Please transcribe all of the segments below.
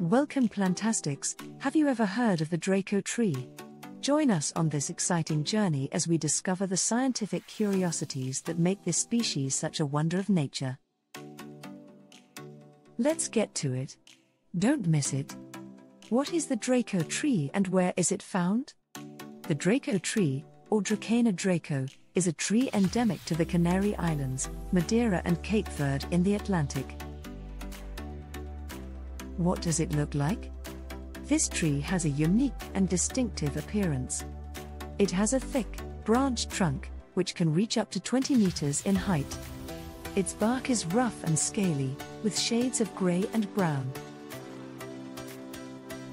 Welcome, Plantastics. Have you ever heard of the Draco tree? Join us on this exciting journey as we discover the scientific curiosities that make this species such a wonder of nature. Let's get to it. Don't miss it. What is the Draco tree and where is it found? The Draco tree, or Dracaena draco, is a tree endemic to the Canary Islands, Madeira, and Cape Verde in the Atlantic. What does it look like? This tree has a unique and distinctive appearance. It has a thick, branched trunk, which can reach up to 20 meters in height. Its bark is rough and scaly, with shades of gray and brown.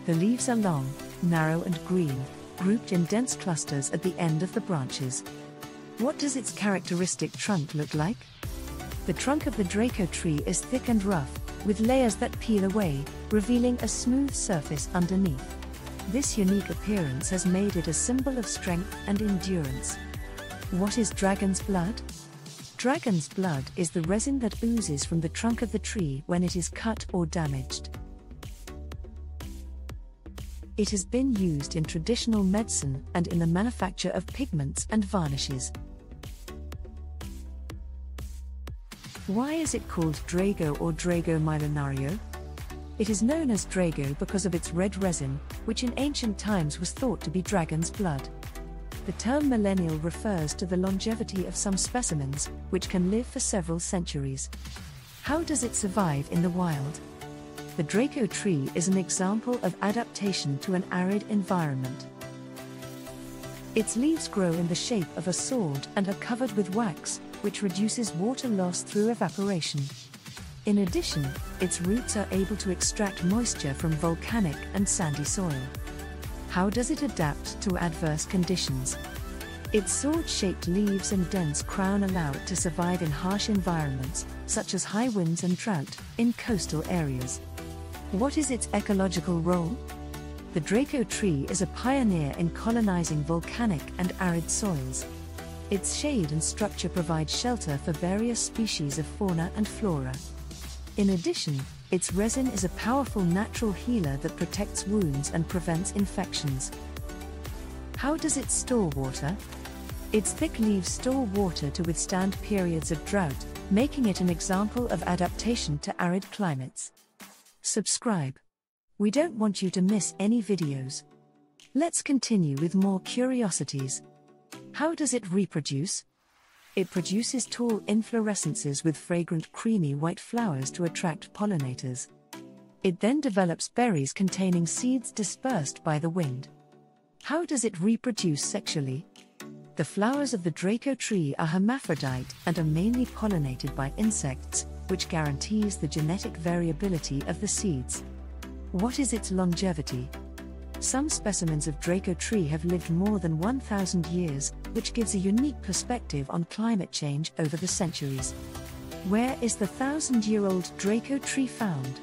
The leaves are long, narrow, and green, grouped in dense clusters at the end of the branches. What does its characteristic trunk look like? The trunk of the Draco tree is thick and rough, with layers that peel away, revealing a smooth surface underneath. This unique appearance has made it a symbol of strength and endurance. What is dragon's blood? Dragon's blood is the resin that oozes from the trunk of the tree when it is cut or damaged. It has been used in traditional medicine and in the manufacture of pigments and varnishes. Why is it called Drago or Drago millenario? It is known as Drago because of its red resin, which in ancient times was thought to be dragon's blood. The term millennial refers to the longevity of some specimens, which can live for several centuries. How does it survive in the wild? The Draco tree is an example of adaptation to an arid environment. Its leaves grow in the shape of a sword and are covered with wax, which reduces water loss through evaporation. In addition, its roots are able to extract moisture from volcanic and sandy soil. How does it adapt to adverse conditions? Its sword shaped leaves and dense crown allow it to survive in harsh environments, such as high winds and drought, in coastal areas. What is its ecological role? The Draco tree is a pioneer in colonizing volcanic and arid soils. Its shade and structure provide shelter for various species of fauna and flora. In addition, its resin is a powerful natural healer that protects wounds and prevents infections. How does it store water? Its thick leaves store water to withstand periods of drought, making it an example of adaptation to arid climates. Subscribe. We don't want you to miss any videos. Let's continue with more curiosities. How does it reproduce? It produces tall inflorescences with fragrant creamy white flowers to attract pollinators. It then develops berries containing seeds dispersed by the wind. How does it reproduce sexually? The flowers of the Draco tree are hermaphrodite and are mainly pollinated by insects, which guarantees the genetic variability of the seeds. What is its longevity? Some specimens of Draco tree have lived more than 1,000 years, which gives a unique perspective on climate change over the centuries. Where is the thousand year old Draco tree found?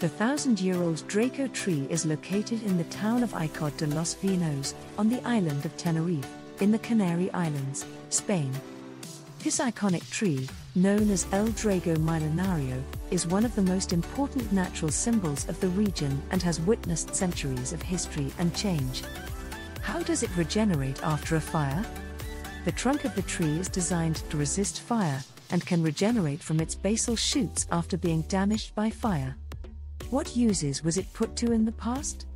The thousand year old Draco tree is located in the town of Icod de los Vinos, on the island of Tenerife, in the Canary Islands, Spain. This iconic tree, known as El Drago millenario, is one of the most important natural symbols of the region and has witnessed centuries of history and change. How does it regenerate after a fire? The trunk of the tree is designed to resist fire and can regenerate from its basal shoots after being damaged by fire. What uses was it put to in the past?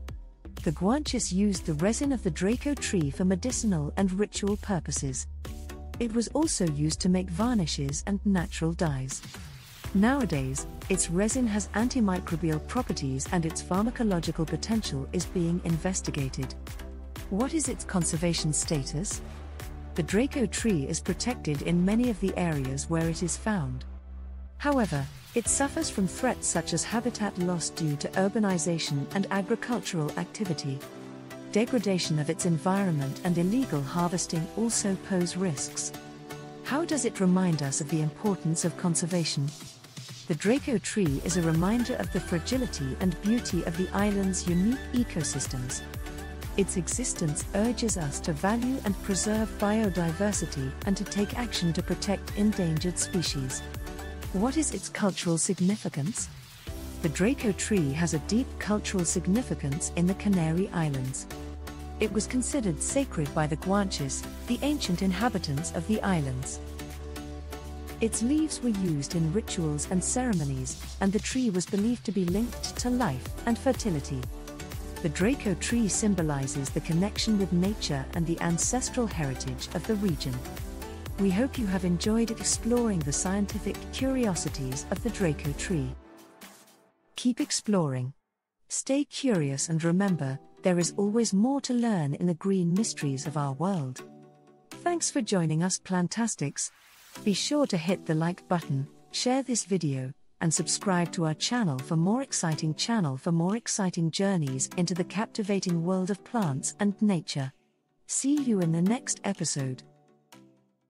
The Guanches used the resin of the Draco tree for medicinal and ritual purposes. It was also used to make varnishes and natural dyes. Nowadays, its resin has antimicrobial properties and its pharmacological potential is being investigated. What is its conservation status? The Draco tree is protected in many of the areas where it is found. However, it suffers from threats such as habitat loss due to urbanization and agricultural activity degradation of its environment and illegal harvesting also pose risks. How does it remind us of the importance of conservation? The Draco tree is a reminder of the fragility and beauty of the island's unique ecosystems. Its existence urges us to value and preserve biodiversity and to take action to protect endangered species. What is its cultural significance? The Draco tree has a deep cultural significance in the Canary Islands. It was considered sacred by the Guanches, the ancient inhabitants of the islands. Its leaves were used in rituals and ceremonies, and the tree was believed to be linked to life and fertility. The Draco tree symbolizes the connection with nature and the ancestral heritage of the region. We hope you have enjoyed exploring the scientific curiosities of the Draco tree. Keep exploring. Stay curious and remember, there is always more to learn in the green mysteries of our world. Thanks for joining us, Plantastics. Be sure to hit the like button, share this video, and subscribe to our channel for more exciting channel for more exciting journeys into the captivating world of plants and nature. See you in the next episode.